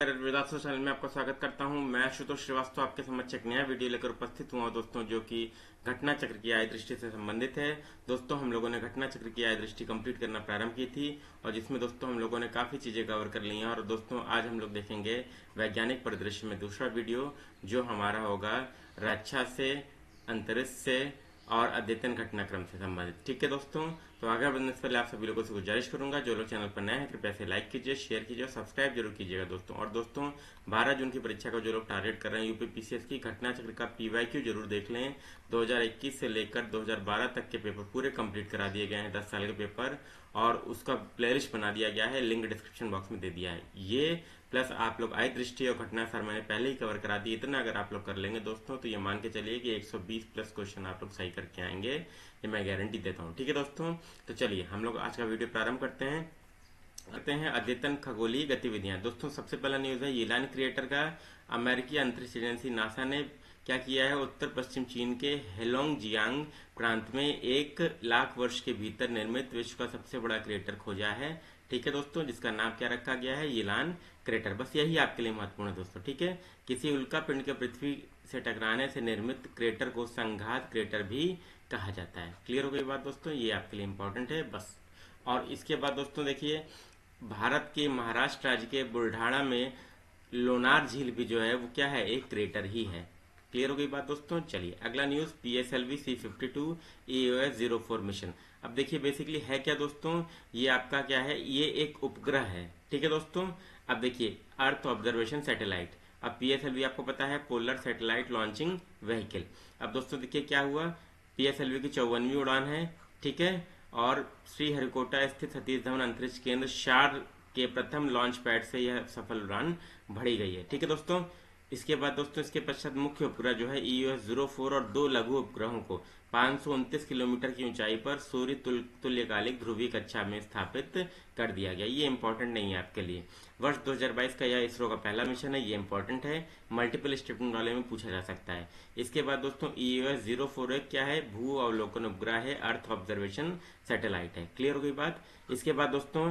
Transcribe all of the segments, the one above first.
Channel में आपका स्वागत करता हूँ। मैं आशुतोष श्रीवास्तव, आपके समक्ष एक नया वीडियो लेकर उपस्थित हुआ दोस्तों, जो कि घटना चक्र की आय दृष्टि से संबंधित है। दोस्तों, हम लोगों ने घटना चक्र की आय दृष्टि कंप्लीट करना प्रारंभ की थी और जिसमें दोस्तों, हम लोगों ने काफ़ी चीज़ें कवर कर ली हैं और दोस्तों, आज हम लोग देखेंगे वैज्ञानिक परिदृश्य में दूसरा वीडियो जो हमारा होगा रक्षा से, अंतरिक्ष से और अद्यतन घटनाक्रम से संबंधित। ठीक है दोस्तों? तो आगे बढ़ने से पहले आप सभी लोगों से गुजारिश करूँगा, जो लोग चैनल पर नए हैं, कृपया से लाइक कीजिए, शेयर कीजिए और सब्सक्राइब ज़रूर कीजिएगा दोस्तों। और दोस्तों 12 जून की परीक्षा को जो लोग टारगेट कर रहे हैं, यूपी पीसीएस की घटना चक्र का पीवाईक्यू ज़रूर देख लें। 2021 से लेकर 2012 तक के पेपर पूरे कंप्लीट करा दिए गए हैं, दस साल के पेपर, और उसका प्लेलिस्ट बना दिया गया है, लिंक डिस्क्रिप्शन बॉक्स में दे दिया है। ये प्लस आप लोग आई दृष्टि और घटना सर मैंने पहले ही कवर करा दी, इतना अगर आप लोग कर लेंगे दोस्तों तो ये मान के चलिए कि 120 प्लस क्वेश्चन आप लोग सही करके आएँगे, ये मैं गारंटी देता हूँ। ठीक है दोस्तों? तो चलिए, हम लोग आज का वीडियो प्रारंभ करते हैं। करते हैं अद्यतन खगोलीय गतिविधियाँ। दोस्तों, सबसे पहला न्यूज़ है, ईलान क्रिएटर का अमेरिकी अंतरिक्ष एजेंसी नासा ने क्या किया है? उत्तर पश्चिम चीन के हेलोंग जियांग प्रांत में एक लाख वर्ष के भीतर निर्मित विश्व का सबसे बड़ा क्रिएटर खोजा है। ठीक है दोस्तों, जिसका नाम क्या रखा गया है? Elon crater. बस यही आपके लिए महत्वपूर्ण है दोस्तों, ठीक है? किसी उल्का पिंड के पृथ्वी से टकराने से निर्मित क्रेटर को संघात क्रेटर भी कहा जाता है। क्लियर हो गई बात दोस्तों? ये आपके लिए इंपॉर्टेंट है, बस। और इसके बाद दोस्तों देखिए, भारत के महाराष्ट्र राज्य के बुल्ढाना में लोनार झील भी जो है, वो क्या है? एक क्रेटर ही है। क्लियर हो गई बात दोस्तों? चलिए, अगला news P S L V C fifty two S zero four mission अब देखिए बेसिकली है क्या दोस्तों? ये आपका क्या है? ये एक उपग्रह है। ठीक है दोस्तों? अब देखिए अर्थ ऑब्जर्वेशन सैटेलाइट अब पीएसएलवी आपको पता है पोलर सैटेलाइट लॉन्चिंग व्हीकल अब दोस्तों देखिए क्या हुआ? पीएसएलवी की चौवनवी उड़ान है, ठीक है? और श्री हरिकोटा स्थित सतीश धवन अंतरिक्ष केंद्र शार के प्रथम लॉन्च पैड से यह सफल उड़ान भरी गई है। ठीक है दोस्तों? इसके बाद दोस्तों इसके पश्चात मुख्य उपग्रह जो है ईओएस ज़ीरो फोर और दो लघु उपग्रहों को पाँच किलोमीटर की ऊंचाई पर सूर्य तुल, तुल्यकालिक ध्रुवीय कक्षा में स्थापित कर दिया गया। ये इंपॉर्टेंट नहीं है आपके लिए। वर्ष 2022 का यह इसरो का पहला मिशन है। ये इंपॉर्टेंट है। मल्टीपल स्टेटमेंट वाले में पूछा जा सकता है। इसके बाद दोस्तों ईओएस ज़ीरो फोर क्या है? भू अवलोकन उपग्रह है। अर्थ ऑब्जर्वेशन सैटेलाइट है। क्लियर हो गई बात? इसके बाद दोस्तों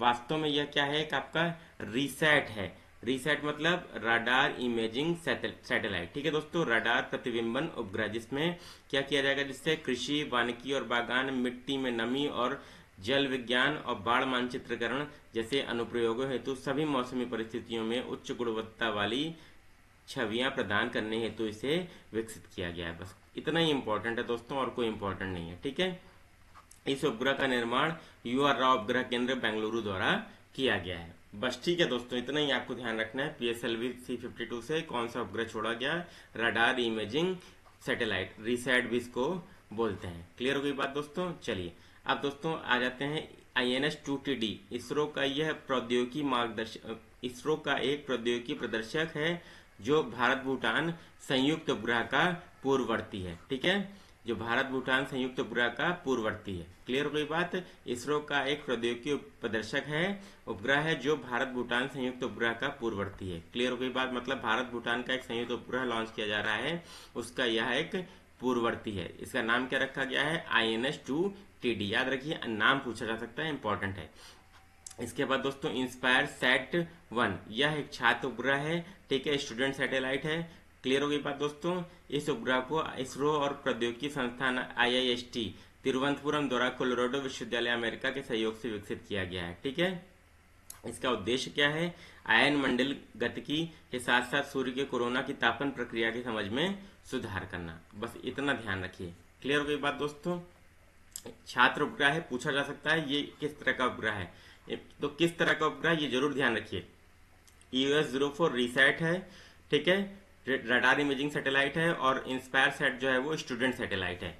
वास्तव में यह क्या है? आपका रिसेट है। रिसेट मतलब राडार इमेजिंग सैटेलाइट ठीक है दोस्तों राडार प्रतिबिंबन उपग्रह, जिसमें क्या किया जाएगा, जिससे कृषि, वानिकी और बागान, मिट्टी में नमी और जल विज्ञान और बाढ़ मानचित्रकरण जैसे अनुप्रयोगों हेतु सभी मौसमी परिस्थितियों में उच्च गुणवत्ता वाली छवियाँ प्रदान करने हेतु इसे विकसित किया गया है। बस इतना ही इम्पोर्टेंट है दोस्तों, और कोई इम्पोर्टेंट नहीं है, ठीक है? इस उपग्रह का निर्माण यू आर राव उपग्रह केंद्र बेंगलुरु द्वारा किया गया है। बस ठीक है दोस्तों, इतना ही आपको ध्यान रखना है। पीएसएलवी सी फिफ्टी टू से कौन सा उपग्रह छोड़ा गया? रडार इमेजिंग सैटेलाइट रिसैट भी इसको बोलते हैं। क्लियर हो गई बात दोस्तों? चलिए, अब दोस्तों आ जाते हैं I N S two T D ISRO का यह प्रौद्योगिकी मार्गदर्शक इसरो का एक प्रौद्योगिकी प्रदर्शक है, जो भारत भूटान संयुक्त उपग्रह का पूर्ववर्ती है। ठीक है? जो भारत भूटान संयुक्त उपग्रह का पूर्ववर्ती है। क्लियर हो गई बात? इसरो का एक प्रौद्योगिकी प्रदर्शक है, उपग्रह है, जो भारत भूटान संयुक्त उपग्रह का पूर्ववर्ती है। क्लियर हो गई बात? मतलब भारत भूटान का एक संयुक्त उपग्रह लॉन्च किया जा रहा है, उसका यह एक पूर्ववर्ती है। इसका नाम क्या रखा गया है? I N S two T D याद रखिए, नाम पूछा जा सकता है इंपॉर्टेंट है। इसके बाद दोस्तों इंस्पायर सेट वन यह एक छात्र उपग्रह है, ठीक है स्टूडेंट सैटेलाइट है क्लियर हो गई बात दोस्तों? इस उपग्रह को इसरो और प्रौद्योगिकी संस्थान आईआईएसटी तिरुवनंतपुरम द्वारा कोलोराडो विश्वविद्यालय अमेरिका के सहयोग से विकसित किया गया है, ठीक है? इसका उद्देश्य क्या है? आयन मंडल गतिकी के साथ साथ सूर्य के कोरोना की तापन प्रक्रिया की समझ में सुधार करना। बस इतना ध्यान रखिए। क्लियर हो गई बात दोस्तों? छात्र उपग्रह है, पूछा जा सकता है, ये किस तरह का उपग्रह है? तो किस तरह का उपग्रह, ये ज़रूर ध्यान रखिए। यूएस ज़ीरो फोर रिसेट है, ठीक है? रडार इमेजिंग सैटेलाइट है और इंस्पायर सेट जो है वो स्टूडेंट सैटेलाइट है।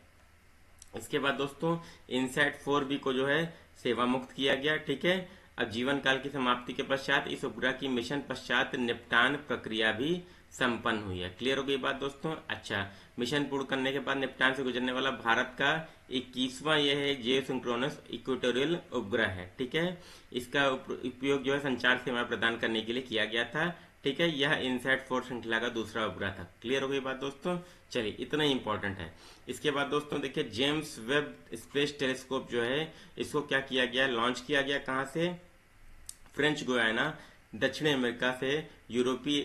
इसके बाद दोस्तों इनसेट फोर बी को जो है सेवा मुक्त किया गया, ठीक है? अब जीवन काल की समाप्ति के पश्चात इस उपग्रह की मिशन पश्चात निपटान प्रक्रिया भी संपन्न हुई है। क्लियर हो गई बात दोस्तों? अच्छा मिशन पूर्ण करने के बाद निपटान से गुजरने वाला भारत का इक्कीसवां यह है जे सिंक्रोनस इक्वेटोरियल उपग्रह है, ठीक है? इसका उपयोग जो है संचार सेवा प्रदान करने के लिए किया गया था। ठीक है, यह इनसेट फोर श्रृंखला का दूसरा उपग्रह था। क्लियर हो गई बात दोस्तों? चलिए, इतना इंपॉर्टेंट है। इसके बाद दोस्तों देखिए जेम्स वेब स्पेस टेलीस्कोप जो है, इसको क्या किया गया? लॉन्च किया गया कहाँ से? फ्रेंच गोयाना दक्षिण अमेरिका से यूरोपीय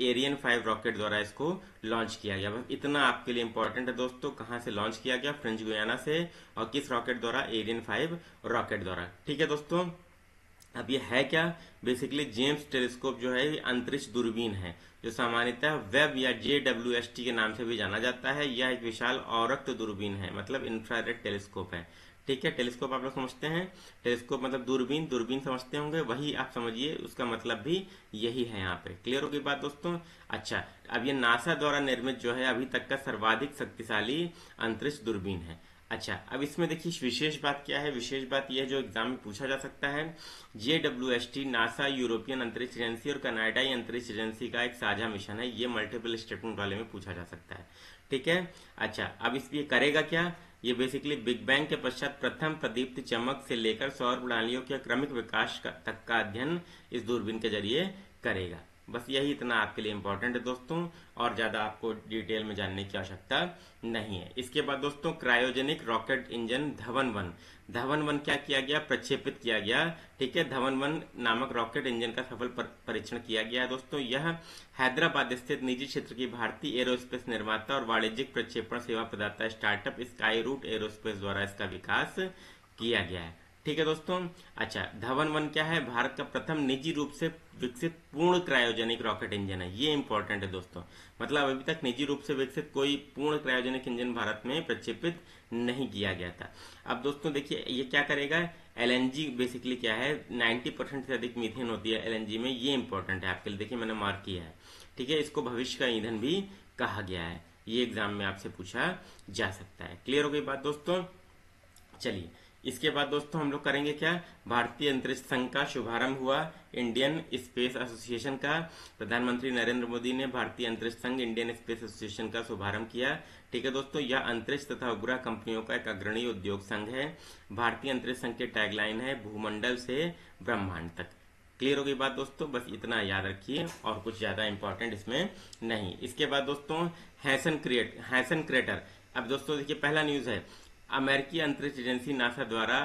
एरियन फाइव रॉकेट द्वारा इसको लॉन्च किया गया। बस इतना आपके लिए इंपॉर्टेंट है दोस्तों, कहाँ से लॉन्च किया गया? फ्रेंच गुयाना से और किस रॉकेट द्वारा? एरियन फाइव रॉकेट द्वारा। ठीक है दोस्तों? अब ये है क्या? बेसिकली जेम्स टेलीस्कोप जो है अंतरिक्ष दूरबीन है, जो सामान्यतः वेब या जे डब्ल्यू एस टी के नाम से भी जाना जाता है। यह एक विशाल औरक्त दूरबीन है मतलब इंफ्रारेड टेलीस्कोप है। ठीक है टेलीस्कोप आप लोग समझते हैं? टेलीस्कोप मतलब दूरबीन दूरबीन समझते होंगे, वही आप समझिए, उसका मतलब भी यही है यहाँ पे। क्लियर होगी बात दोस्तों? अच्छा अब ये नासा द्वारा निर्मित जो है, अभी तक का सर्वाधिक शक्तिशाली अंतरिक्ष दूरबीन है। अच्छा अब इसमें देखिए विशेष बात क्या है? विशेष बात यह जो एग्ज़ाम में पूछा जा सकता है J W S T NASA European अंतरिक्ष एजेंसी और कनाडाई अंतरिक्ष एजेंसी का एक साझा मिशन है। ये मल्टीपल स्टेटमेंट वाले में पूछा जा सकता है। ठीक है? अच्छा अब इस ये करेगा क्या? ये बेसिकली बिग बैंग के पश्चात प्रथम प्रदीप्त चमक से लेकर सौर प्रणालियों के क्रमिक विकास तक का अध्ययन इस दूरबीन के ज़रिए करेगा। बस यही इतना आपके लिए इंपॉर्टेंट है दोस्तों, और ज़्यादा आपको डिटेल में जानने की आवश्यकता नहीं है। इसके बाद दोस्तों cryogenic rocket engine Dhawan one. Dhawan one क्या किया गया? प्रक्षेपित किया गया, ठीक है? धवन वन नामक रॉकेट इंजन का सफल परीक्षण किया गया दोस्तों। यह हैदराबाद स्थित निजी क्षेत्र की भारतीय एरोस्पेस निर्माता और वाणिज्यिक प्रक्षेपण सेवा प्रदाता स्टार्टअप स्काई रूट एरोस्पेस द्वारा इसका विकास किया गया है। ठीक है दोस्तों? अच्छा धवन वन क्या है? भारत का प्रथम निजी रूप से विकसित पूर्ण क्रायोजेनिक रॉकेट इंजन है। ये इंपॉर्टेंट है दोस्तों। मतलब अभी तक निजी रूप से विकसित कोई पूर्ण क्रायोजेनिक इंजन भारत में प्रक्षेपित नहीं किया गया था। अब दोस्तों देखिए, ये क्या करेगा? एलएनजी बेसिकली क्या है? 90 परसेंट से अधिक मीथेन होती है एलएनजी में। ये इंपॉर्टेंट है। आपके लिए देखिए मैंने मार्क किया है। ठीक है, इसको भविष्य का ईंधन भी कहा गया है। ये एग्ज़ाम में आपसे पूछा जा सकता है। क्लियर हो गई बात दोस्तों? चलिए इसके बाद दोस्तों हम लोग करेंगे क्या? भारतीय अंतरिक्ष संघ का शुभारंभ हुआ इंडियन स्पेस एसोसिएशन का। प्रधानमंत्री नरेंद्र मोदी ने भारतीय अंतरिक्ष संघ इंडियन स्पेस एसोसिएशन का शुभारंभ किया। ठीक है दोस्तों, यह अंतरिक्ष तथा उपग्रह कंपनियों का एक अग्रणी उद्योग संघ है। भारतीय अंतरिक्ष संघ के टैगलाइन है भूमंडल से ब्रह्मांड तक। क्लियर हो गई बात दोस्तों? बस इतना याद रखिए और कुछ ज़्यादा इंपॉर्टेंट इसमें नहीं। इसके बाद दोस्तों, हैसन क्रिएट, हैसन क्रेटर। अब दोस्तों देखिए, पहला न्यूज़ है। अमेरिकी अंतरिक्ष एजेंसी नासा द्वारा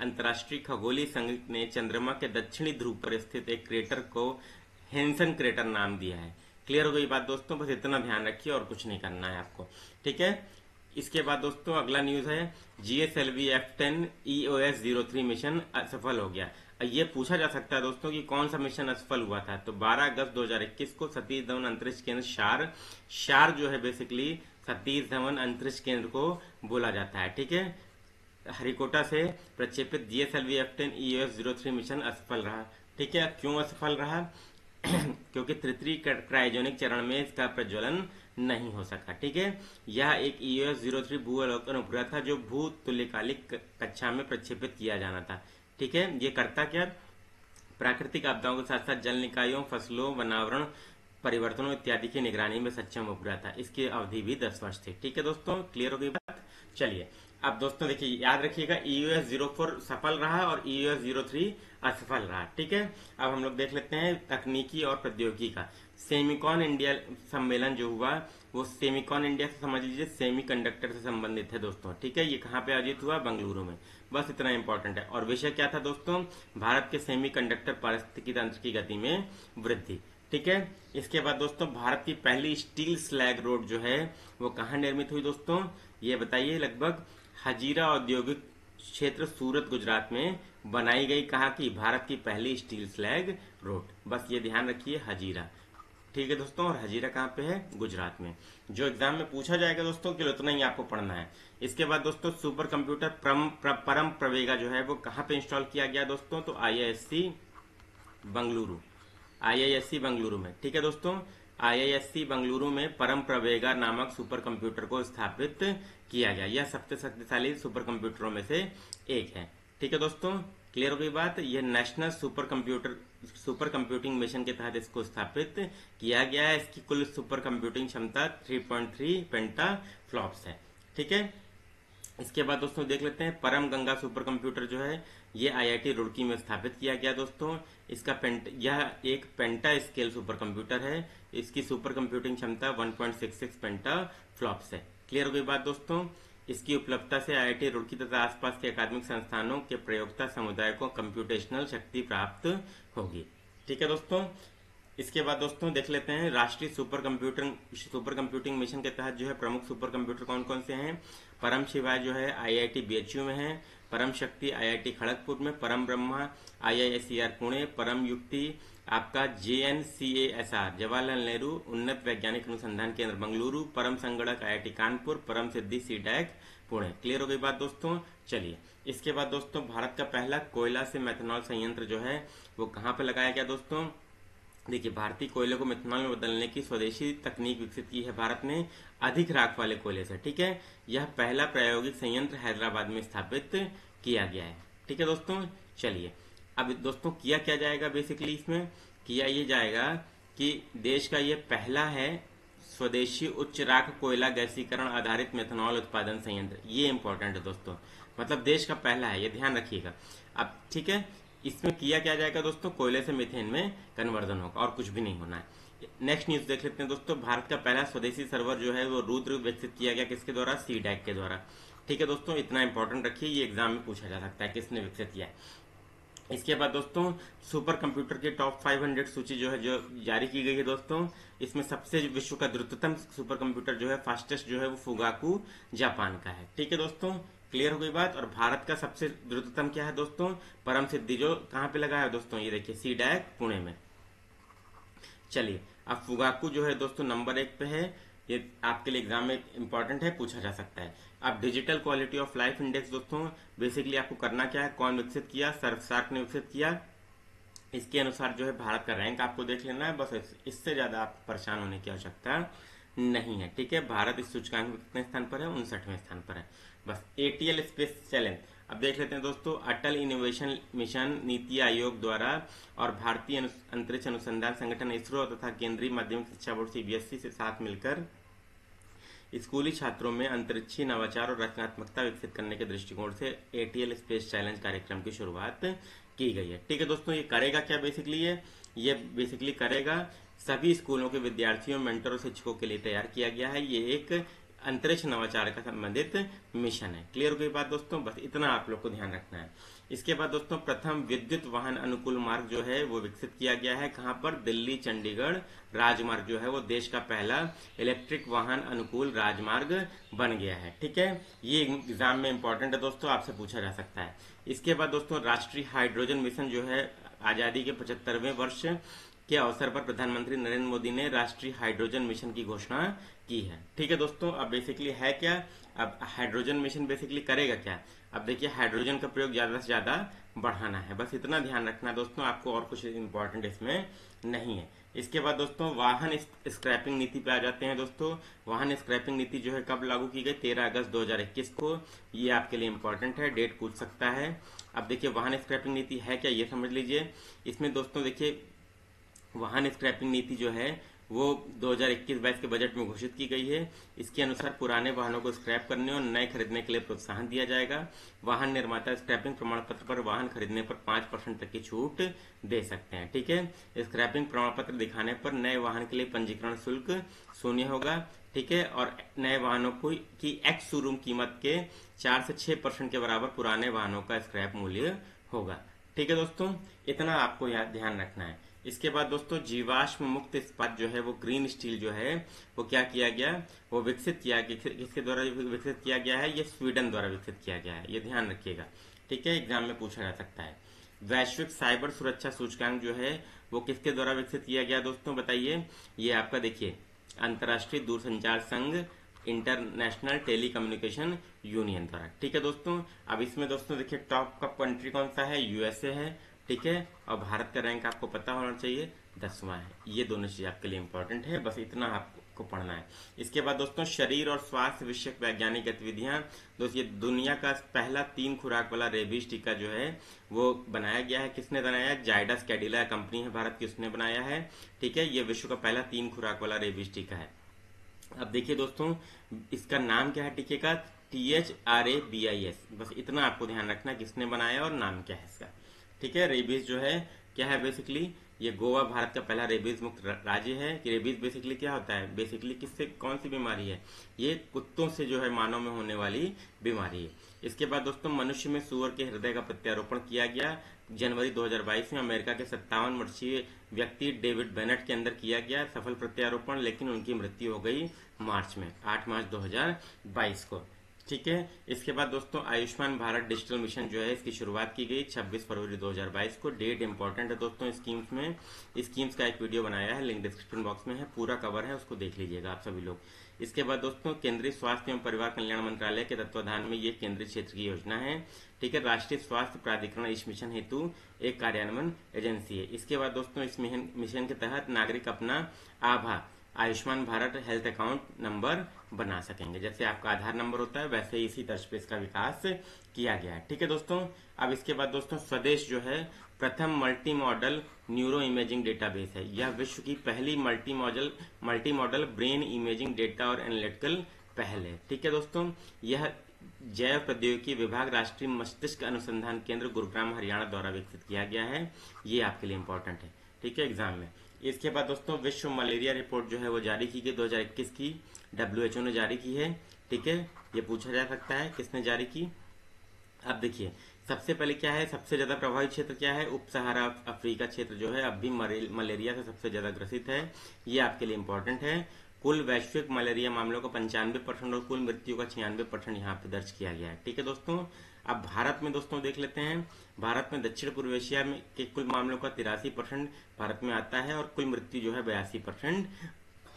अंतर्राष्ट्रीय खगोलीय संघ ने चंद्रमा के दक्षिणी ध्रुव पर स्थित एक क्रेटर को हेंसन क्रेटर नाम दिया है। क्लियर हो गई बात दोस्तों? बस इतना ध्यान रखिए और कुछ नहीं करना है आपको। ठीक है? इसके बाद दोस्तों अगला न्यूज़ है। GSLV F ten EOS zero three mission असफल हो गया। ये पूछा जा सकता है दोस्तों कि कौन सा मिशन असफल हुआ था? तो 12 अगस्त 2021 को सतीश धवन अंतरिक्ष केंद्र शार शार जो है बेसिकली सतीश धवन अंतरिक्ष केंद्र को बोला जाता है, ठीक है? हरिकोटा से प्रक्षेपित GSLV F ten ES zero three mission असफल रहा, ठीक है? क्यों असफल रहा? क्योंकि तृतीय क्रायोजेनिक चरण में इसका प्रज्वलन नहीं हो सका ठीक है? यह एक ईओएस ज़ीरो थ्री भू अवलोकन उपग्रह था जो भू तुल्यकालिक कक्षा में प्रक्षेपित किया जाना था, ठीक है? ये करता क्या? प्राकृतिक आपदाओं के साथ साथ जल निकायों, फ़सलों, वनावरण परिवर्तनों इत्यादि की निगरानी में सक्षम उपग्रह था। इसकी अवधि भी दस वर्ष थी। ठीक है दोस्तों क्लियर हो गई बात? चलिए, अब दोस्तों देखिए, याद रखिएगा ईयूएस ज़ीरो फोर सफल रहा और ईयूएस ज़ीरो थ्री असफल रहा। ठीक है, अब हम लोग देख लेते हैं तकनीकी और प्रौद्योगिकी का। सेमिकॉन इंडिया सम्मेलन जो हुआ, वो सेमिकॉन इंडिया से समझ लीजिए सेमी कंडक्टर से संबंधित है दोस्तों। ठीक है, ये कहाँ पे आयोजित हुआ? बंगलुरु में। बस इतना इंपॉर्टेंट है। और विषय क्या था दोस्तों? भारत के सेमी कंडक्टर पारिस्थितिकी तंत्र की गति में वृद्धि। ठीक है? इसके बाद दोस्तों, भारत की पहली स्टील स्लैग रोड जो है, वो कहाँ निर्मित हुई दोस्तों? ये बताइए लगभग। हजीरा औद्योगिक क्षेत्र सूरत, गुजरात में बनाई गई कहा कि? भारत की पहली स्टील स्लैग रोड। बस ये ध्यान रखिए, हजीरा। ठीक है दोस्तों, और हजीरा कहाँ पे है? गुजरात में। जो एग्ज़ाम में पूछा जाएगा दोस्तों केवल उतना ही आपको पढ़ना है। इसके बाद दोस्तों सुपर कंप्यूटर परम प्रवेगा जो है, वो कहाँ पे इंस्टॉल किया गया दोस्तों? तो आई बंगलुरु। आईआईएससी बंगलुरु में। ठीक है दोस्तों, आईआईएससी बंगलुरु में परम प्रवेगा नामक सुपर कंप्यूटर को स्थापित किया गया। यह सबसे शक्तिशाली सुपर कंप्यूटरों में से एक है। ठीक है दोस्तों, क्लियर हो गई बात? यह national super computer super computing mission के तहत इसको स्थापित किया गया है। इसकी कुल सुपर कंप्यूटिंग क्षमता 3.3 पेंटा फ्लॉप्स है। ठीक है? इसके बाद दोस्तों देख लेते हैं, परम गंगा सुपर कंप्यूटर जो है ये आईआईटी रुड़की में स्थापित किया गया दोस्तों। इसका पेंट, यह एक पेंटा स्केल सुपर कंप्यूटर है। इसकी सुपर कंप्यूटिंग क्षमता 1.66 पेंटा फ्लॉप्स है। क्लियर हो गई बात दोस्तों? इसकी उपलब्धता से आईआईटी रुड़की तथा आसपास के अकादमिक संस्थानों के प्रयोगता समुदाय को कंप्यूटेशनल शक्ति प्राप्त होगी। ठीक है दोस्तों? इसके बाद दोस्तों देख लेते हैं राष्ट्रीय super computer super computing mission के तहत जो है प्रमुख सुपर कंप्यूटर कौन कौन से हैं? परम शिवाय जो है आईआईटी बीएचयू में है। परम शक्ति, आईआईटी खड़गपुर में, परम ब्रह्मा, आईआईएसईआर पुणे, परम युक्ति, आपका J N C S R Jawaharlal Nehru उन्नत वैज्ञानिक अनुसंधान केंद्र, बंगलुरु, परम संगणक, IIT Kanpur, Param Siddhi, C DAC, Pune. Clear हो गई बात दोस्तों? चलिए, इसके बाद दोस्तों, भारत का पहला कोयला से मेथनॉल संयंत्र जो है, वो कहाँ पे लगाया गया दोस्तों? देखिए, भारतीय कोयले को मिथनॉल में बदलने की स्वदेशी तकनीक विकसित की है भारत ने, अधिक राख वाले कोयले से, ठीक है? यह पहला प्रायोगिक संयंत्र हैदराबाद में स्थापित किया गया है। ठीक है दोस्तों? चलिए, अब दोस्तों, किया क्या जाएगा बेसिकली इसमें? किया ये जाएगा कि देश का ये पहला है स्वदेशी उच्च राख कोयला गैसीकरण आधारित मेथनॉल उत्पादन संयंत्र। ये इंपॉर्टेंट है दोस्तों। मतलब देश का पहला है, ये ध्यान रखिएगा। अब, ठीक है? इसमें किया क्या जाएगा दोस्तों? कोयले से मिथेन में कन्वर्जन होगा और कुछ भी नहीं होना है। नेक्स्ट न्यूज़ देख लेते हैं दोस्तों। भारत का पहला स्वदेशी सर्वर जो है वो रुद्र विकसित किया गया किसके द्वारा? सी डैक के द्वारा। ठीक है दोस्तों, इतना इंपॉर्टेंट रखिए, ये एग्ज़ाम में पूछा जा सकता है किसने विकसित किया है। इसके बाद दोस्तों सुपर कंप्यूटर की टॉप 500 सूची जो है, जो जारी की गई है दोस्तों, इसमें सबसे विश्व का द्रुततम सुपर कंप्यूटर जो है फास्टेस्ट जो है वो फुगाकू जापान का है। ठीक है दोस्तों क्लियर हो गई बात। और भारत का सबसे द्रुततम क्या है दोस्तों? परम सिद्धि जो कहाँ पे लगा है दोस्तों? ये देखिए, सी डैक, पुणे में। चलिए, अब फुगाकू जो है दोस्तों, नंबर एक पे है। ये आपके लिए एग्ज़ाम में इंपॉर्टेंट है, पूछा जा सकता है। अब digital quality of life index दोस्तों बेसिकली आपको करना क्या है? कौन विकसित किया? सर्वसार्क ने विकसित किया। इसके अनुसार जो है भारत का रैंक आपको देख लेना है। बस इससे ज़्यादा आप परेशान होने की आवश्यकता नहीं है, ठीक है? भारत इस सूचकांक में कितने स्थान पर है? उनसठवें स्थान पर है। बस एटीएल स्पेस चैलेंज अब देख लेते हैं दोस्तों, अटल इनोवेशन मिशन नीति आयोग द्वारा और भारतीय अंतरिक्ष अनुसंधान संगठन इसरो तथा केंद्रीय माध्यमिक शिक्षा बोर्ड सीबीएसई से साथ मिलकर स्कूली छात्रों में अंतरिक्षी नवाचार और रचनात्मकता विकसित करने के दृष्टिकोण से एटीएल स्पेस चैलेंज कार्यक्रम की शुरुआत की गई है। ठीक है दोस्तों, ये करेगा क्या बेसिकली ये? ये बेसिकली करेगा, सभी स्कूलों के विद्यार्थियों मेंटर और शिक्षकों के लिए तैयार किया गया है। ये एक अंतरिक्ष नवाचार का संबंधित मिशन है। क्लियर हो गई बात दोस्तों? बस इतना आप लोग को ध्यान रखना है। इसके बाद दोस्तों, प्रथम विद्युत वाहन अनुकूल मार्ग जो है, वो विकसित किया गया है। कहाँ पर? दिल्ली, चंडीगढ़ राजमार्ग जो है, वो देश का पहला इलेक्ट्रिक वाहन अनुकूल राजमार्ग बन गया है। ठीक है? ये एग्ज़ाम में इंपॉर्टेंट है दोस्तों, आपसे पूछा जा सकता है। इसके बाद दोस्तों, राष्ट्रीय हाइड्रोजन मिशन जो है, आज़ादी के पचहत्तरवें वर्ष के अवसर पर प्रधानमंत्री नरेंद्र मोदी ने राष्ट्रीय हाइड्रोजन मिशन की घोषणा की है। ठीक है दोस्तों, अब बेसिकली है क्या? अब हाइड्रोजन मिशन बेसिकली करेगा क्या? अब देखिए, हाइड्रोजन का प्रयोग ज़्यादा से ज़्यादा बढ़ाना है। बस इतना ध्यान रखना दोस्तों, आपको और कुछ इम्पोर्टेंट इसमें नहीं है। इसके बाद दोस्तों, वाहन स्क्रैपिंग नीति पे आ जाते हैं दोस्तों। वाहन स्क्रैपिंग नीति जो है कब लागू की गई? तेरह अगस्त 2021 को। ये आपके लिए इम्पोर्टेंट है डेट पूछ सकता है। अब देखिए, वाहन स्क्रैपिंग नीति है क्या? ये समझ लीजिए। इसमें दोस्तों देखिए वाहन स्क्रैपिंग नीति जो है, वो 2021-22 के बजट में घोषित की गई है। इसके अनुसार पुराने वाहनों को स्क्रैप करने और नए खरीदने के लिए प्रोत्साहन दिया जाएगा। वाहन निर्माता स्क्रैपिंग प्रमाण पत्र पर वाहन खरीदने पर पाँच परसेंट तक की छूट दे सकते हैं, ठीक है? स्क्रैपिंग प्रमाण पत्र दिखाने पर नए वाहन के लिए पंजीकरण शुल्क शून्य होगा, ठीक है? और नए वाहनों को की एक्स शोरूम कीमत के चार से छह परसेंट के बराबर पुराने वाहनों का स्क्रैप मूल्य होगा, ठीक है दोस्तों? इतना आपको ध्यान रखना है। इसके बाद दोस्तों जीवाश्म मुक्त इस्पात जो है, वो ग्रीन स्टील जो है, वो क्या किया गया? वो विकसित किया गया किसके द्वारा विकसित किया गया है? ये स्वीडन द्वारा विकसित किया गया है, ये ध्यान रखिएगा। ठीक है, एग्ज़ाम में पूछा जा सकता है। वैश्विक साइबर सुरक्षा सूचकांक जो है, वो किसके द्वारा विकसित किया गया दोस्तों, बताइए? ये आपका देखिए, अंतर्राष्ट्रीय दूरसंचार संघ, इंटरनेशनल टेलीकम्युनिकेशन यूनियन द्वारा। ठीक है दोस्तों, अब इसमें दोस्तों देखिए, टॉप का कंट्री कौन सा है? यूएसए है। ठीक है? और भारत का रैंक आपको पता होना चाहिए। दसवां है। ये दोनों चीज़ आपके लिए इंपॉर्टेंट है। बस इतना आपको पढ़ना है। इसके बाद दोस्तों, शरीर और स्वास्थ्य विषयक वैज्ञानिक गतिविधियाँ। दोस्तों, ये दुनिया का पहला तीन खुराक वाला रेबीज टीका जो है, वो बनाया गया है। किसने बनाया? है जायडस कैडिला कंपनी है भारत की, उसने बनाया है। ठीक है? ये विश्व का पहला तीन खुराक वाला रेबीज टीका है। अब देखिए दोस्तों, इसका नाम क्या है टीके का? T H R A B I S बस इतना आपको ध्यान रखना किसने बनाया और नाम क्या है इसका। ठीक है रेबीज जो है, क्या है बेसिकली ये गोवा भारत का पहला रेबीज मुक्त राज्य है कि रेबीज बेसिकली क्या होता है? बेसिकली किससे, कौन सी बीमारी है? ये कुत्तों से जो है मानव में होने वाली बीमारी है। इसके बाद दोस्तों, मनुष्य में सुअर के हृदय का प्रत्यारोपण किया गया। जनवरी 2022 में अमेरिका के सत्तावन वर्षीय व्यक्ति डेविड बेनेट के अंदर किया गया सफल प्रत्यारोपण, लेकिन उनकी मृत्यु हो गई मार्च में, आठ मार्च 2022 को। ठीक है? इसके बाद दोस्तों, आयुष्मान भारत डिजिटल मिशन जो है, इसकी शुरुआत की गई 26 फरवरी 2022 को। डेट इंपॉर्टेंट है दोस्तों स्कीम्स में। स्कीम्स का एक वीडियो बनाया है लिंक डिस्क्रिप्शन बॉक्स में है, पूरा कवर है, उसको देख लीजिएगा आप सभी लोग। इसके बाद दोस्तों, केंद्रीय स्वास्थ्य एवं परिवार कल्याण मंत्रालय के तत्वाधान में ये केंद्रीय क्षेत्र की योजना है। ठीक है, राष्ट्रीय स्वास्थ्य प्राधिकरण इस मिशन हेतु एक कार्यान्वयन एजेंसी है। इसके बाद दोस्तों, इस मिशन के तहत नागरिक अपना आभा Ayushman Bharat health account number बना सकेंगे। जैसे आपका आधार नंबर होता है, वैसे ही इसी तर्ज पे इसका विकास किया गया है। ठीक है दोस्तों, अब इसके बाद दोस्तों स्वदेश जो है, प्रथम multi modal neuro imaging database है। यह विश्व की पहली multi modal multi modal brain imaging data और एनालिटिकल पहल है। ठीक है दोस्तों, यह जैव प्रौद्योगिकी विभाग राष्ट्रीय मस्तिष्क अनुसंधान केंद्र, गुरुग्राम, हरियाणा द्वारा विकसित किया गया है। ये आपके लिए इंपॉर्टेंट है। ठीक है, एग्ज़ाम में। इसके बाद दोस्तों, विश्व मलेरिया रिपोर्ट जो है वो जारी की गई 2021 की डब्ल्यूएचओ ने जारी की है, ठीक है? ये पूछा जा सकता है, किसने जारी की? अब देखिए, सबसे पहले क्या है, सबसे ज़्यादा प्रभावित क्षेत्र क्या है? उप सहारा अफ्रीका क्षेत्र जो है, अब भी मलेरिया से सबसे ज़्यादा ग्रसित है, ये आपके लिए इंपॉर्टेंट है। कुल वैश्विक मलेरिया मामलों का पंचानवे परसेंट और कुल मृत्यु का छियानवे परसेंट यहाँ पे दर्ज किया गया है, ठीक है दोस्तों? अब भारत में दोस्तों देख लेते हैं, भारत में दक्षिण पूर्व एशिया में के कुल मामलों का तिरासी परसेंट भारत में आता है और कुल मृत्यु जो है बयासी परसेंट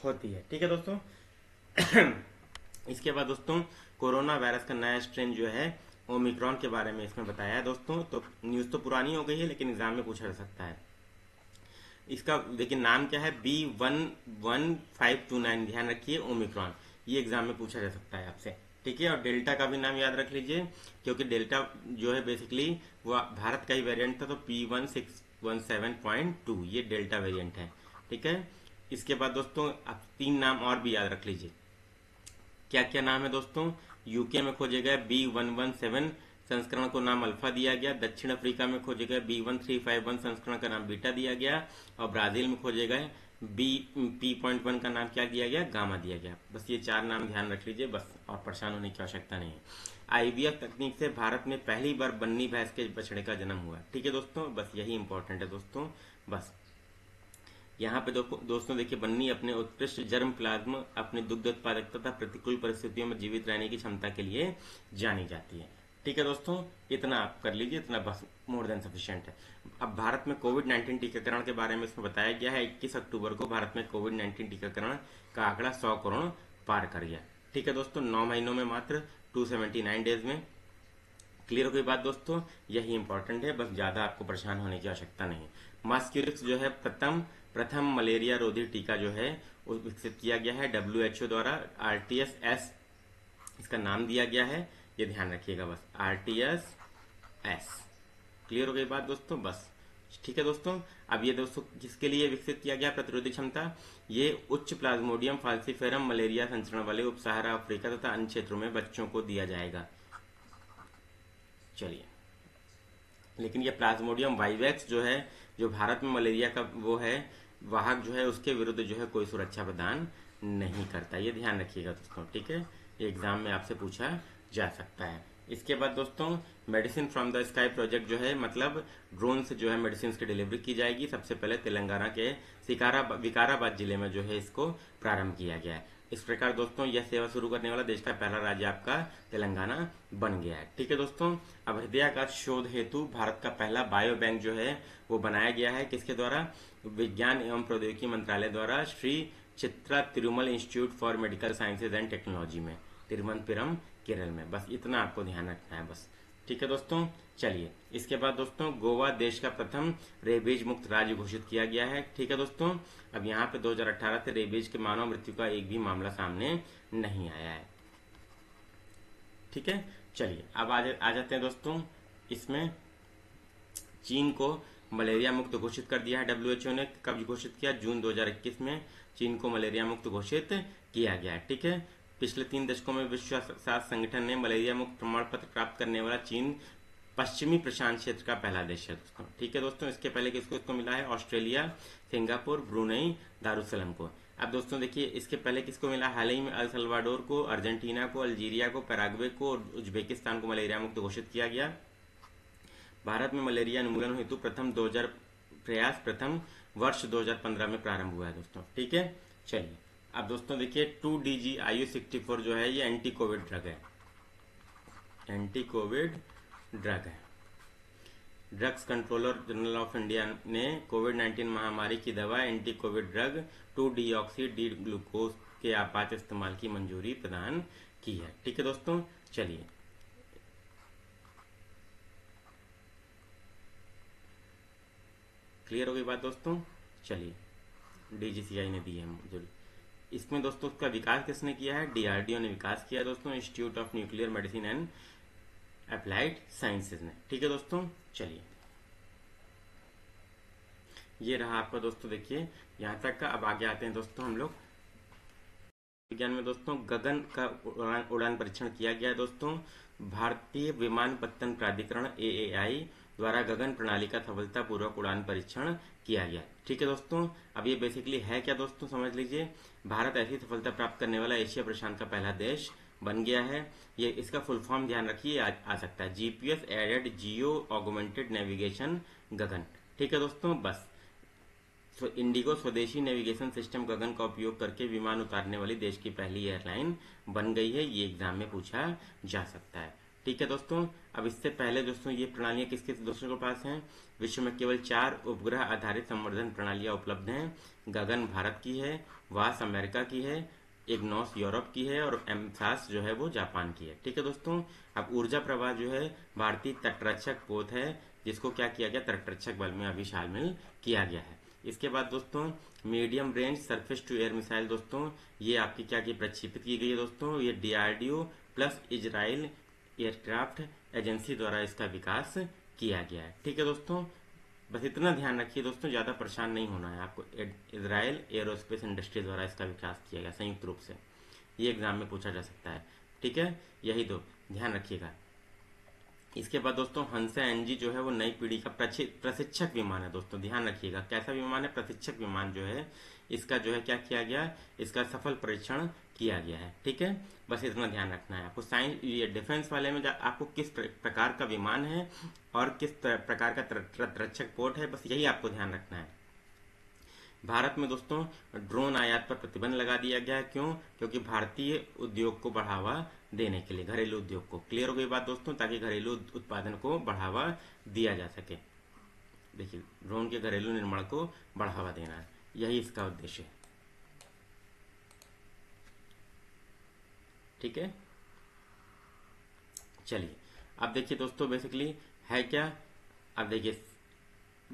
होती है। ठीक है दोस्तों? इसके बाद दोस्तों, कोरोना वायरस का नया स्ट्रेन जो है, ओमिक्रॉन के बारे में इसमें बताया है दोस्तों। तो न्यूज़ तो पुरानी हो गई है, लेकिन एग्ज़ाम में पूछा जा सकता है। इसका देखिए नाम क्या है? B one one five two nine ध्यान रखिए, ओमिक्रॉन। ये एग्ज़ाम में पूछा जा सकता है आपसे। ठीक है, और डेल्टा का भी नाम याद रख लीजिए, क्योंकि डेल्टा जो है बेसिकली वो भारत का ही वेरिएंट था तो P one six one seven point two ये डेल्टा वेरिएंट है, ठीक है? इसके बाद दोस्तों आप तीन नाम और भी याद रख लीजिए। क्या क्या नाम है दोस्तों? यूके में खोजे गए बी वन वन सेवन संस्करण को नाम अल्फ़ा दिया गया, दक्षिण अफ्रीका में खोजे गए B one three five one संस्करण का नाम बीटा दिया गया, और ब्राज़ील में खोजे गए बी पी पॉइंट वन का नाम क्या दिया गया? गामा दिया गया। बस ये चार नाम ध्यान रख लीजिए बस और परेशान होने की आवश्यकता नहीं है। आईवीएफ तकनीक से भारत में पहली बार बन्नी भैंस के बछड़े का जन्म हुआ। ठीक है दोस्तों? बस यही इंपॉर्टेंट है दोस्तों। बस। यहाँ पे दो, दोस्तों देखिए बन्नी अपने उत्कृष्ट जर्म प्लाज्म अपने दुग्ध उत्पादकता तथा प्रतिकूल परिस्थितियों में जीवित रहने की क्षमता के लिए जानी जाती है। ठीक है दोस्तों? इतना आप कर लीजिए इतना बस मोर देन सफिशियंट है। अब भारत में कोविड 19 टीकाकरण के बारे में इसमें बताया गया है। 21 अक्टूबर को भारत में कोविड 19 टीकाकरण का आंकड़ा 100 करोड़ पार कर गया। ठीक है दोस्तों, नौ महीनों में मात्र 279 डेज़ में। क्लियर हो गई बात दोस्तों? यही इंपॉर्टेंट है, बस ज़्यादा आपको परेशान होने की आवश्यकता नहीं मास्क्यूरिक्स जो है, प्रथम प्रथम मलेरिया रोधी टीका जो है विकसित किया गया है। डब्ल्यू एच ओ द्वारा आरटीएस एस इसका नाम दिया गया है। ये ध्यान रखिएगा बस R T S S clear हो गई बात दोस्तों? बस। ठीक है दोस्तों? अब ये दोस्तों, किसके लिए विकसित किया गया प्रतिरोधी क्षमता? ये उच्च प्लाज्मोडियम, फाल्सीफेरम, मलेरिया संचरण वाले उपसहारा अफ्रीका तथा अन्य क्षेत्रों में बच्चों को दिया जाएगा। चलिए। लेकिन ये प्लाज्मोडियम वाइवेक्स जो है, जो भारत में मलेरिया का वो है, वाहक जो है, उसके विरुद्ध जो है कोई सुरक्षा प्रदान नहीं करता। ये ध्यान रखिएगा दोस्तों, ठीक है? ये एग्ज़ाम में आपसे पूछा जा सकता है। इसके बाद दोस्तों medicine from the sky project जो है मतलब ड्रोन से जो है मेडिसिन की डिलीवरी की जाएगी। सबसे पहले तेलंगाना के सिकारा विकाराबाद ज़िले में जो है इसको प्रारंभ किया गया है। इस प्रकार दोस्तों, यह सेवा शुरू करने वाला देश का पहला राज्य आपका तेलंगाना बन गया है। ठीक है दोस्तों, अब हृदयाघात शोध हेतु भारत का पहला बायो बैंक जो है, वो बनाया गया है। किसके द्वारा? विज्ञान एवं प्रौद्योगिकी मंत्रालय द्वारा, Shri Chitra Tirumal institute for medical sciences and technology में, तिरुवनंतपुरम, केरल में। बस इतना आपको ध्यान रखना है, बस। ठीक है दोस्तों? चलिए इसके बाद दोस्तों गोवा देश का प्रथम रेबीज मुक्त राज्य घोषित किया गया है। ठीक है दोस्तों? अब यहाँ पे 2018 से रेबीज के मानव मृत्यु का एक भी मामला सामने नहीं आया है। ठीक है? चलिए अब आ, आ जाते हैं दोस्तों। इसमें चीन को मलेरिया मुक्त घोषित कर दिया है। डब्ल्यूएचओ ने कब घोषित किया? जून 2021 में चीन को मलेरिया मुक्त घोषित किया गया है। ठीक है? पिछले तीन दशकों में विश्व स्वास्थ्य संगठन ने मलेरिया मुक्त प्रमाण पत्र प्राप्त करने वाला चीन पश्चिमी प्रशांत क्षेत्र का पहला देश है दोस्तों। ठीक है दोस्तों, इसके पहले किसको इसको मिला है? ऑस्ट्रेलिया, सिंगापुर, ब्रुनई, दारुसलम को। अब दोस्तों देखिए, इसके पहले किसको मिला? हाल ही में अल सल्वाडोर को, अर्जेंटीना को, अल्जीरिया को, पैराग्वे को और उज्बेकिस्तान को मलेरिया मुक्त घोषित किया गया। भारत में मलेरिया उन्मूलन हेतु प्रथम 2000 प्रयास, प्रथम वर्ष 2015 में प्रारंभ हुआ है दोस्तों। ठीक है? चलिए। अब दोस्तों देखिए two D G I sixty four जो है, ये एंटी कोविड ड्रग है। एंटी कोविड ड्रग है। Drugs controller general of India ने कोविड 19 महामारी की दवा anti covid drug two D oxy D glucose के आपात इस्तेमाल की मंजूरी प्रदान की है। ठीक है दोस्तों, चलिए। क्लियर हो गई बात दोस्तों? चलिए। डीजीसीआई ने दी है मंजूरी इसमें दोस्तों उसका विकास किसने किया है? डीआरडीओ ने विकास किया दोस्तों institute of nuclear medicine and applied sciences ने। ठीक है दोस्तों, चलिए। ये रहा आपका दोस्तों, देखिए, यहाँ तक का। अब आगे आते हैं दोस्तों हम लोग। विज्ञान में दोस्तों, गगन का उड़ान उड़ान परीक्षण किया गया दोस्तों। भारतीय विमानपत्तन प्राधिकरण एएआई द्वारा गगन प्रणाली का सफलतापूर्वक उड़ान परीक्षण किया गया। ठीक है दोस्तों अब ये बेसिकली है क्या दोस्तों समझ लीजिए। भारत ऐसी सफलता प्राप्त करने वाला एशिया प्रशांत का पहला देश बन गया है। ये इसका फुल फॉर्म ध्यान रखिए आ, आ सकता है। GPS aided geo augmented navigation Gagan ठीक है दोस्तों बस। सो इंडिगो स्वदेशी नेविगेशन सिस्टम गगन का उपयोग करके विमान उतारने वाली देश की पहली एयरलाइन बन गई है। ये एग्ज़ाम में पूछा जा सकता है। ठीक है दोस्तों, अब इससे पहले दोस्तों ये प्रणालियाँ किस किस दोस्तों के पास हैं। विश्व में केवल चार उपग्रह आधारित संवर्धन प्रणालियाँ उपलब्ध हैं। गगन भारत की है, वास अमेरिका की है, इग्नोस यूरोप की है और एमसास जो है वो जापान की है। ठीक है दोस्तों, अब ऊर्जा प्रवाह जो है, भारतीय तटरक्षक पोत है, जिसको क्या किया गया? तटरक्षक बल में अभी शामिल किया गया है। इसके बाद दोस्तों, medium range surface to air missile दोस्तों, ये आपकी क्या की? प्रक्षेपित की गई है दोस्तों, ये DRDO plus Israel aircraft agency द्वारा इसका विकास किया गया है। ठीक है दोस्तों? बस इतना ध्यान रखिए दोस्तों, ज़्यादा परेशान नहीं होना है आपको। इसराइल एरोस्पेस इंडस्ट्री द्वारा इसका विकास किया गया, संयुक्त रूप से। ये एग्ज़ाम में पूछा जा सकता है। ठीक है? यही दो ध्यान रखिएगा। इसके बाद दोस्तों हंसा एनजी जो है, वो नई पीढ़ी का प्रशिक्षक विमान है दोस्तों। ध्यान रखिएगा। कैसा विमान है? प्रशिक्षक विमान जो है, इसका जो है क्या किया गया? इसका सफल परीक्षण किया गया है, ठीक है? बस इतना ध्यान रखना है आपको। साइंस, ये डिफेंस वाले में आपको किस प्रकार का विमान है और किस प्रकार का रक्षक पोर्ट है, बस यही आपको ध्यान रखना है। भारत में दोस्तों, ड्रोन आयात पर प्रतिबंध लगा दिया गया है। क्यों? क्योंकि भारतीय उद्योग को बढ़ावा देने के लिए, घरेलू उद्योग को। क्लियर हो गई बात दोस्तों, ताकि घरेलू उत्पादन को बढ़ावा दिया जा सके। देखिए, ड्रोन के घरेलू निर्माण को बढ़ावा देना है, यही इसका उद्देश्य है। ठीक है? चलिए, अब देखिए दोस्तों बेसिकली है क्या? अब देखिए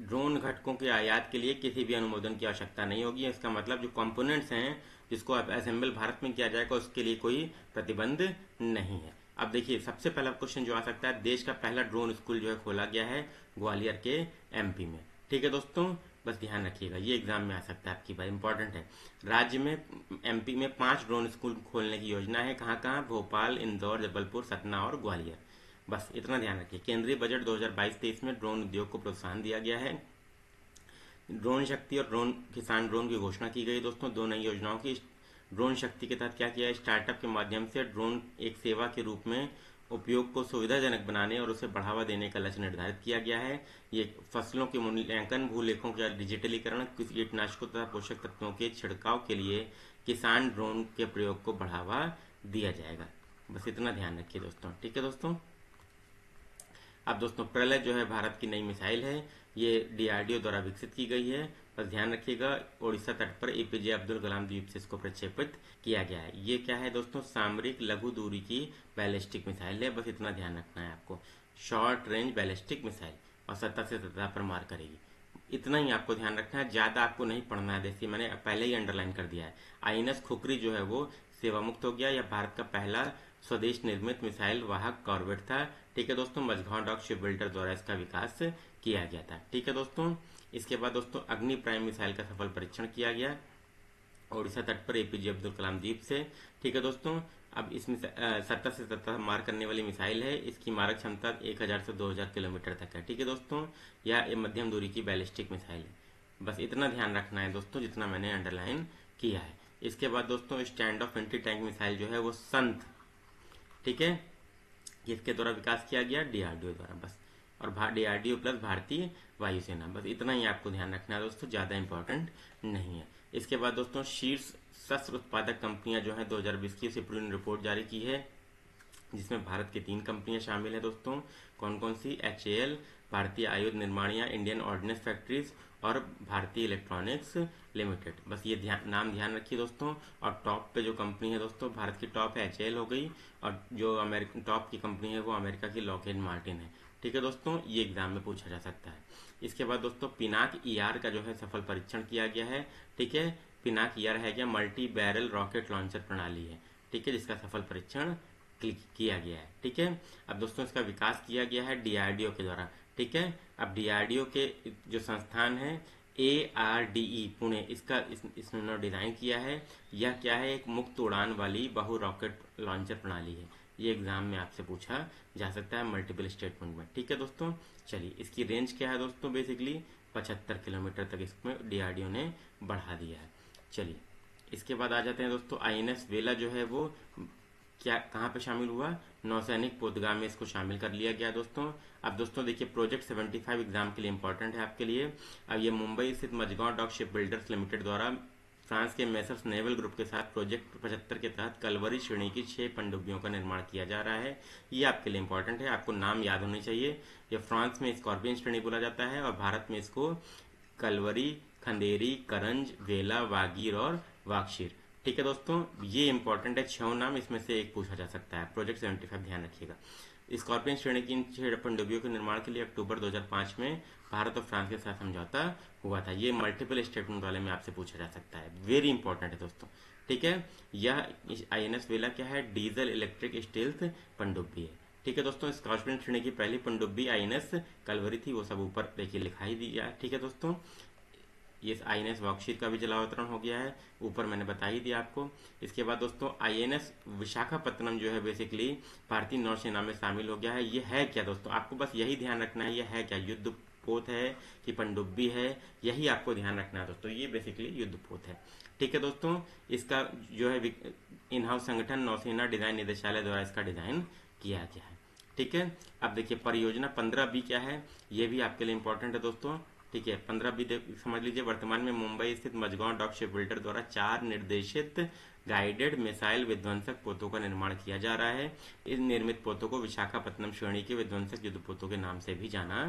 ड्रोन घटकों के आयात के लिए किसी भी अनुमोदन की आवश्यकता नहीं होगी। इसका मतलब जो कंपोनेंट्स हैं, जिसको अब असेंबल भारत में किया जाएगा, उसके लिए कोई प्रतिबंध नहीं है। अब देखिए, सबसे पहला क्वेश्चन जो आ सकता है, देश का पहला ड्रोन स्कूल जो है खोला गया है, ग्वालियर के एमपी में। ठीक है दोस्तों? बस ध्यान रखिएगा, ये एग्ज़ाम में आ सकता है आपकी बात इंपॉर्टेंट है। राज्य में एमपी में पाँच ड्रोन स्कूल खोलने की योजना है, कहाँ कहाँ? भोपाल, इंदौर, जबलपुर, सतना और ग्वालियर। बस इतना ध्यान रखिए। केंद्रीय बजट 2022-23 में ड्रोन उद्योग को प्रोत्साहन दिया गया है। ड्रोन शक्ति और ड्रोन किसान ड्रोन की घोषणा की गई। दोस्तों, दो नई योजनाओं की ड्रोन शक्ति के तहत क्या किया स्टार्टअप के माध्यम से ड्रोन एक सेवा के रूप में उपयोग को सुविधाजनक बनाने और उसे बढ़ावा देने का लक्ष्य निर्धारित किया गया है। ये फ़सलों के मूल्यांकन, भूलेखों का डिजिटलीकरण कीटनाशकों तथा पोषक तत्वों के छिड़काव के लिए किसान ड्रोन के प्रयोग को बढ़ावा दिया जाएगा। बस इतना ध्यान रखिए दोस्तों। ठीक है दोस्तों? अब दोस्तों प्रलय जो है भारत की नई मिसाइल है। ये डीआरडीओ द्वारा विकसित की गई है। बस ध्यान रखिएगा, ओडिशा तट पर एपीजे अब्दुल कलाम द्वीप से इसको प्रक्षेपित किया गया है। ये क्या है दोस्तों? सामरिक लघु दूरी की बैलिस्टिक मिसाइल है। बस इतना ध्यान रखना है आपको। शॉर्ट रेंज बैलिस्टिक मिसाइल, और सतह से सतह पर मार करेगी। इतना ही आपको ध्यान रखना है। ज़्यादा आपको नहीं पढ़ना है। जैसे मैंने पहले ही अंडरलाइन कर दिया है। आईएनएस खुकरी जो है वो सेवा मुक्त हो गया यह भारत का पहला स्वदेश निर्मित मिसाइल वाहक कॉर्बेट था। ठीक है दोस्तों, मझगांव डॉक शिप बिल्डर द्वारा इसका विकास किया गया था। ठीक है दोस्तों, इसके बाद दोस्तों अग्नि प्राइम मिसाइल का सफल परीक्षण किया गया ओडिशा तट पर एपीजे अब्दुल कलाम द्वीप से। ठीक है दोस्तों, अब इसमें सत्तर से सत्तर मार करने वाली मिसाइल है। इसकी मारक क्षमता 1000 से 2000 किलोमीटर तक है। ठीक है दोस्तों, यह मध्यम दूरी की बैलिस्टिक मिसाइल है। बस इतना ध्यान रखना है दोस्तों, जितना मैंने अंडरलाइन किया है। इसके बाद दोस्तों, stand off anti tank missile जो है वो संत ठीक है? किसके द्वारा विकास किया गया? डीआरडीओ द्वारा, बस। और डीआरडीओ प्लस भारतीय वायुसेना, बस इतना ही आपको ध्यान रखना है दोस्तों, ज़्यादा इंपॉर्टेंट नहीं है। इसके बाद दोस्तों, शीर्ष शस्त्र उत्पादक कंपनियाँ जो है, दो हज़ार बीस की रिपोर्ट जारी की है। जिसमें भारत की तीन कंपनियाँ शामिल हैं दोस्तों। कौन कौन सी एच भारतीय आयुध निर्माणिया इंडियन ऑर्डिनेंस फैक्ट्रीज और भारतीय इलेक्ट्रॉनिक्स लिमिटेड बस ये ध्यान नाम ध्यान रखिए दोस्तों। और टॉप पे जो कंपनी है दोस्तों, भारत की टॉप है एच हो गई। और जो अमेरिकन टॉप की कंपनी है वो अमेरिका की लॉकेड मार्टिन है। ठीक है दोस्तों, ये एग्ज़ाम में पूछा जा सकता है। इसके बाद दोस्तों पिनाक ई e का जो है सफल परीक्षण किया गया है। ठीक है पिनाक ई है क्या? मल्टी बैरल रॉकेट लॉन्चर प्रणाली है। ठीक है, जिसका सफल परीक्षण किया गया है ठीक है? अब दोस्तों इसका विकास किया गया है डीआरडीओ के द्वारा ठीक है? अब डीआरडीओ के जो संस्थान है A R D E Pune इसका इस, डिज़ाइन किया है। यह क्या है? एक मुक्त उड़ान वाली बहु रॉकेट लॉन्चर प्रणाली है। ये एग्ज़ाम में आपसे पूछा जा सकता है मल्टीपल स्टेटमेंट में ठीक है दोस्तों? चलिए इसकी रेंज क्या है दोस्तों बेसिकली पचहत्तर किलोमीटर तक इसमें डीआरडीओ ने बढ़ा दिया है। चलिए इसके बाद आ जाते हैं दोस्तों आईएनएस वेला जो है वो क्या, कहाँ पे शामिल हुआ? नौसैनिक पोतगा में इसको शामिल कर लिया गया दोस्तों। अब दोस्तों देखिए प्रोजेक्ट 75 एग्ज़ाम के लिए इंपॉर्टेंट है आपके लिए। अब ये मुंबई स्थित Mazagon dock ship builders limited द्वारा फ्रांस के मेसर्स नेवल ग्रुप के साथ प्रोजेक्ट पचहत्तर के तहत कलवरी श्रेणी की छह पनडुब्बियों का निर्माण किया जा रहा है। ये आपके लिए इंपॉर्टेंट है, आपको नाम याद होने चाहिए। ये फ्रांस में स्कॉर्पियन श्रेणी बोला जाता है और भारत में इसको कलवरी, खंदेरी, करंज, वेला, वागीर और वाक्षीर ठीक है दोस्तों, ये इंपॉर्टेंट है, छह नाम इसमें से एक पूछा जा सकता है। प्रोजेक्ट सेवेंटी फाइव ध्यान रखिएगा। स्कॉर्पियन श्रेणी की इन छह पनडुब्बियों के निर्माण के लिए अक्टूबर 2005 में भारत और फ्रांस के साथ समझौता हुआ था। ये मल्टीपल स्टेटमेंट वाले में आपसे पूछा जा सकता है। वेरी इंपॉर्टेंट है दोस्तों। ठीक है? यह आई एन एस वेला क्या है? डीजल इलेक्ट्रिक स्टील्थ पनडुब्बी है। ठीक है दोस्तों स्कॉर्पियन श्रेणी की पहली पनडुब्बी आई एन एस कलवरी थी, वो सब ऊपर देखिए लिखाई दी है ठीक है दोस्तों? ये आई एन एस वर्कशीट का भी जलावतरण हो गया है। ऊपर मैंने बता ही दिया आपको। इसके बाद दोस्तों आई एन एस विशाखापत्तनम जो है बेसिकली भारतीय नौसेना में शामिल हो गया है। ये है क्या दोस्तों? आपको बस यही ध्यान रखना है। ये है क्या? युद्ध पोत है कि पनडुब्बी है? यही आपको ध्यान रखना है दोस्तों। ये बेसिकली युद्ध पोत है। ठीक है दोस्तों, इसका जो है इन हाउस संगठन नौसेना डिज़ाइन निदेशालय द्वारा इसका डिज़ाइन किया गया है। ठीक है? अब देखिए, परियोजना पंद्रह बी क्या है? ये भी आपके लिए इंपॉर्टेंट है दोस्तों। ठीक है, पंद्रह बी समझ लीजिए, वर्तमान में मुंबई स्थित मजगांव डॉक शिप बिल्डर द्वारा चार निर्देशित गाइडेड मिसाइल विध्वंसक पोतों का निर्माण किया जा रहा है। इन निर्मित पोतों को विशाखापत्तनम श्रेणी के विध्वंसक युद्ध पोतों के नाम से भी जाना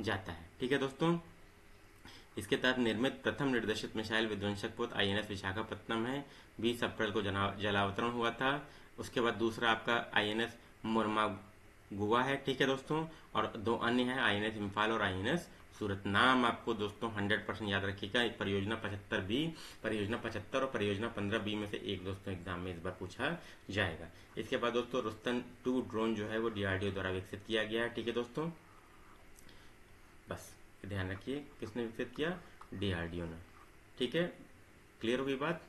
जाता है। ठीक है दोस्तों, इसके तहत निर्मित प्रथम निर्देशित मिसाइल विध्वंसक पोत आईएनएस विशाखापत्तनम है। बीस अप्रैल को जलावतरण हुआ था। उसके बाद दूसरा आपका आईएनएस मुरमा गुआ है। ठीक है दोस्तों, और दो अन्य है आईएनएस इम्फाल और आईएनएस सूरत नाम आपको दोस्तों 100 परसेंट याद रखिएगा। परियोजना पचहत्तर बी, परियोजना पचहत्तर और परियोजना पंद्रह बी में से एक दोस्तों एग्ज़ाम में इस बार पूछा जाएगा। इसके बाद दोस्तों रुस्तन टू ड्रोन जो है वो डीआरडीओ द्वारा विकसित किया गया है। ठीक है दोस्तों? बस, ध्यान रखिए, किसने विकसित किया? डीआरडीओ ने। ठीक है? क्लियर हुई बात?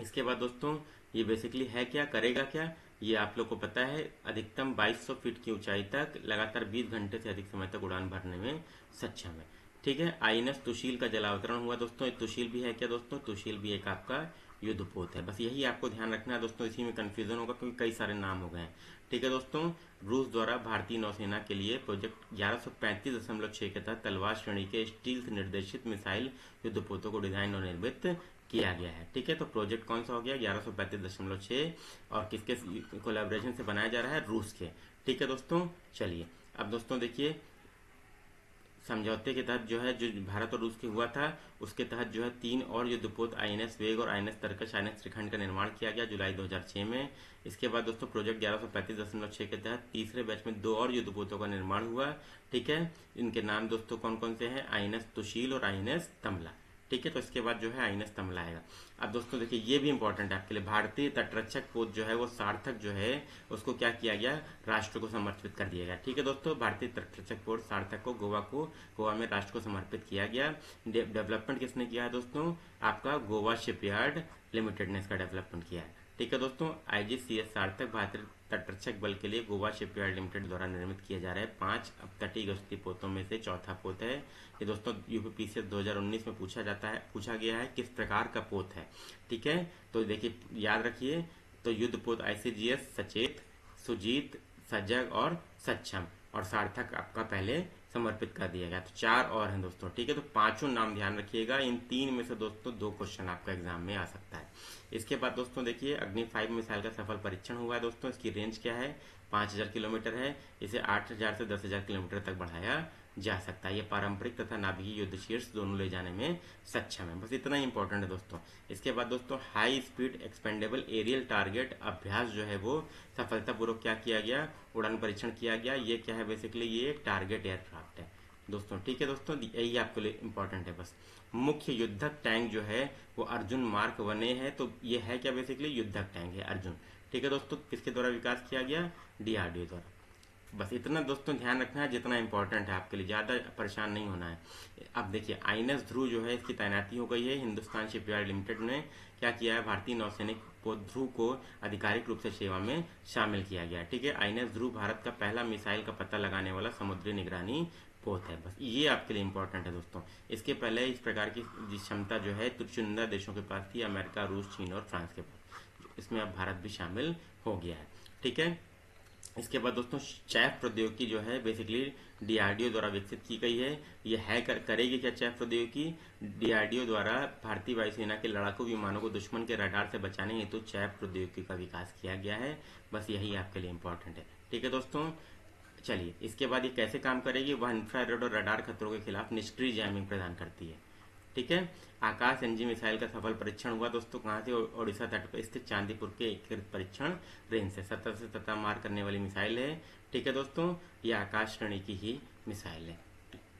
इसके बाद दोस्तों ये बेसिकली है क्या, करेगा क्या? ये आप लोग को पता है, अधिकतम 2200 फीट की ऊंचाई तक लगातार 20 घंटे से अधिक समय तक उड़ान भरने में सक्षम है। ठीक है, आईएनएस तुशील का जलावतरण हुआ दोस्तों। तुशील भी है क्या दोस्तों? तुशील भी एक आपका युद्धपोत है। बस यही आपको ध्यान रखना है दोस्तों, इसी में कंफ्यूजन होगा क्योंकि कई सारे नाम हो गए हैं। ठीक है दोस्तों, रूस द्वारा भारतीय नौसेना के लिए प्रोजेक्ट ग्यारह सौ के तहत तलवार श्रेणी के स्टील निर्देशित मिसाइल युद्धपोतों को डिज़ाइन और निर्मित किया गया है। ठीक है तो प्रोजेक्ट कौन सा हो गया? ग्यारह और किसके कोलेबोरेशन से बनाया जा रहा है? रूस के। ठीक है दोस्तों, चलिए, अब दोस्तों देखिए, समझौते के तहत जो है, जो भारत और रूस के हुआ था, उसके तहत जो है तीन और युद्धपोत आईएनएस वेग और आईएनएस तरकश आईएनएस त्रिखंड का निर्माण किया गया जुलाई 2006 में। इसके बाद दोस्तों प्रोजेक्ट ग्यारह के तहत तीसरे बैच में दो और युद्धपोतों का निर्माण हुआ। ठीक है, इनके नाम दोस्तों कौन कौन से हैं? आईएनएस तुशील और आईएनएस तमला। ठीक है तो इसके बाद जो है आईएनएस तमला अब दोस्तों देखिए, ये भी इंपॉर्टेंट है आपके लिए। भारतीय तटरक्षक पोत जो है, वो सार्थक जो है, उसको क्या किया गया? राष्ट्र को समर्पित कर दिया गया। ठीक है दोस्तों, भारतीय तटरक्षक पोत सार्थक को गोवा को, गोवा में राष्ट्र को समर्पित किया गया। डेवलपमेंट किसने किया है दोस्तों? आपका गोवा शिपयार्ड लिमिटेड ने इसका डेवलपमेंट किया है। ठीक है दोस्तों आईजीसीएस सार्थक भारतीय तटरक्षक बल के लिए गोवा शिपयार्ड लिमिटेड द्वारा निर्मित किया जा रहा है पाँच अब तटीय गश्ती पोतों में से चौथा पोत है। ये दोस्तों यूपीपीसीएस 2019 में पूछा जाता है, पूछा गया है किस प्रकार का पोत है। ठीक है तो देखिए, याद रखिए तो युद्ध पोत आईसीजीएस सचेत, सुजीत, सजग और सक्षम, और सार्थक आपका पहले समर्पित कर दिया गया। तो चार और हैं दोस्तों, ठीक है? तो पाँचों नाम ध्यान रखिएगा। इन तीन में से दोस्तों दो क्वेश्चन आपका एग्ज़ाम में आ सकता है। इसके बाद दोस्तों देखिए, अग्नि फाइव मिसाइल का सफल परीक्षण हुआ है दोस्तों। इसकी रेंज क्या है? पाँच किलोमीटर है। इसे आठ हज़ार से दस किलोमीटर तक बढ़ाया जा सकता है। ये पारंपरिक तथा नाभिकीय युद्ध शीर्ष दोनों ले जाने में सक्षम है। बस इतना ही इंपॉर्टेंट है दोस्तों। इसके बाद दोस्तों high speed expendable aerial target Abhyas जो है वो सफलतापूर्वक क्या किया गया? उड़ान परीक्षण किया गया। ये क्या है? बेसिकली ये टारगेट एयरक्राफ्ट है। दोस्तों, ठीक है दोस्तों? यही आपके लिए इम्पोर्टेंट है बस। मुख्य युद्धक टैंक जो है वो अर्जुन मार्क वन है। तो ये है क्या बेसिकली युद्धक टैंक है अर्जुन। ठीक है दोस्तों? किसके द्वारा विकास किया गया? डीआरडीओ द्वारा। बस इतना दोस्तों ध्यान रखना है जितना इंपॉर्टेंट है आपके लिए, ज़्यादा परेशान नहीं होना है। अब देखिए आईएनएस ध्रुव जो है, इसकी तैनाती हो गई है हिंदुस्तान शिपयार्ड लिमिटेड ने। क्या किया है? भारतीय नौसैनिक को ध्रुव को आधिकारिक रूप से सेवा में शामिल किया गया ठीक है आईएनएस ध्रुव भारत का पहला मिसाइल का पता लगाने वाला समुद्री निगरानी पोत है। बस ये आपके लिए इंपॉर्टेंट है दोस्तों। इसके पहले इस प्रकार की क्षमता जो है, चुनिंदा देशों के पास थी, अमेरिका, रूस, चीन और फ्रांस के पास। इसमें अब भारत भी शामिल हो गया है। ठीक है इसके बाद दोस्तों चैफ प्रौद्योगिकी जो है बेसिकली डीआरडीओ द्वारा विकसित की गई है। यह है कर, करेगी क्या चैफ प्रौद्योगिकी? डीआरडीओ द्वारा भारतीय वायुसेना के लड़ाकू विमानों को दुश्मन के रडार से बचाने हेतु तो चैफ प्रौद्योगिकी का विकास किया गया है। बस यही आपके लिए इंपॉर्टेंट है। ठीक है दोस्तों चलिए इसके बाद ये कैसे काम करेगी? वह इंफ्रारेड और रडार खतरों के खिलाफ निष्क्रिय जैमिंग प्रदान करती है। ठीक है? आकाश एनजी मिसाइल का सफल परीक्षण हुआ दोस्तों, कहाँ से? ओडिशा तट पर स्थित चांदीपुर के एकीकृत परीक्षण रेंज से। सत्तर से सत्तर मार करने वाली मिसाइल है। ठीक है दोस्तों, ये आकाश श्रेणी की ही मिसाइल है।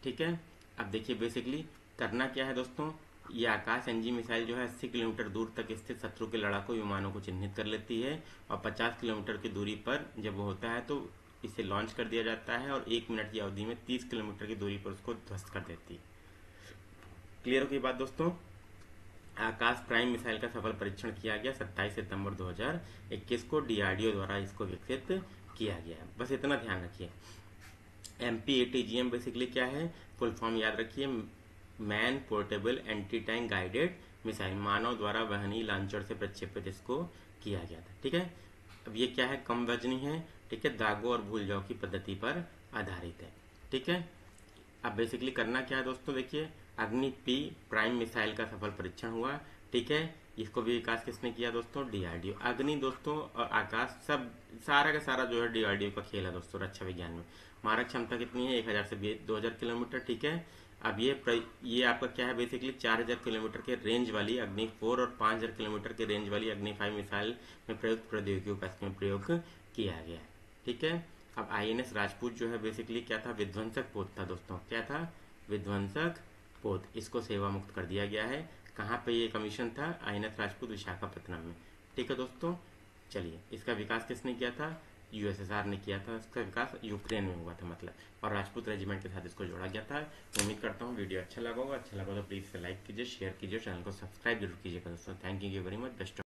ठीक है? अब देखिए बेसिकली करना क्या है दोस्तों? ये आकाश एनजी मिसाइल जो है 80 किलोमीटर दूर तक स्थित शत्रु के लड़ाकू विमानों को चिन्हित कर लेती है और 50 किलोमीटर की दूरी पर जब वो होता है तो इसे लॉन्च कर दिया जाता है और एक मिनट की अवधि में 30 किलोमीटर की दूरी पर उसको ध्वस्त कर देती है। क्लियर हो गई बात दोस्तों? आकाश प्राइम मिसाइल का सफल परीक्षण किया गया 27 सितंबर 2021 को डीआरडीओ द्वारा इसको विकसित किया गया बस इतना ध्यान रखिए। एमपीएटीजीएम बेसिकली क्या है? फुल फॉर्म याद रखिए। Man portable anti tank guided missile मानव द्वारा वहनी लॉन्चर से प्रक्षेपित इसको किया गया था। ठीक है? अब ये क्या है? कम वजनी है। ठीक है? दागो और भूल जाओ की पद्धति पर आधारित है। ठीक है? अब बेसिकली करना क्या है दोस्तों? देखिए अग्नि पी प्राइम मिसाइल का सफल परीक्षण हुआ। ठीक है? इसको भी विकास किसने किया दोस्तों? डीआरडीओ अग्नि दोस्तों और आकाश, सब, सारा का सारा जो है डीआरडीओ का खेल है दोस्तों, रक्षा विज्ञान में। मारक क्षमता कितनी है? एक हज़ार से दो हज़ार किलोमीटर, ठीक है? अब ये ये आपका क्या है बेसिकली चार हज़ार किलोमीटर के रेंज वाली अग्नि फोर और पाँच हज़ार किलोमीटर के रेंज वाली अग्नि फाइव मिसाइल में प्रयुक्त प्रौद्योगिकियों का इसमें प्रयोग किया गया है। ठीक है? अब आईएनएस राजपूत जो है बेसिकली क्या था? विध्वंसक पोत था दोस्तों। क्या था? विध्वंसक पोत, इसको सेवा मुक्त कर दिया गया है। कहाँ पे ये कमीशन था? आईएनएस राजपूत विशाखापट्टनम में। ठीक है दोस्तों, चलिए, इसका विकास किसने किया था? यूएसएसआर ने किया था। इसका विकास यूक्रेन में हुआ था मतलब। और राजपूत रेजिमेंट के साथ इसको जोड़ा गया था। उम्मीद करता हूँ वीडियो अच्छा लगा होगा। अच्छा लगा तो प्लीज़ लाइक कीजिए, शेयर कीजिए चैनल को सब्सक्राइब ज़रूर कीजिएगा दोस्तों। Thank you very much best